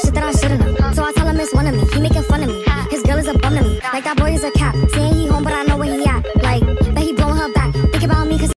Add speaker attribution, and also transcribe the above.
Speaker 1: shit that I shouldn't have. So I tell him it's one of me. He making fun of me. His girl is a bum to me. Like that boy is a cap. See,